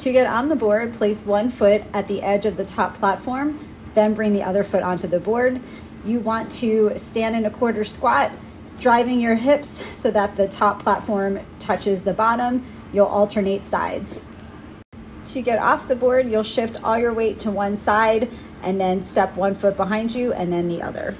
To get on the board, place one foot at the edge of the top platform, then bring the other foot onto the board. You want to stand in a quarter squat, driving your hips so that the top platform touches the bottom. You'll alternate sides. To get off the board, you'll shift all your weight to one side and then step one foot behind you and then the other.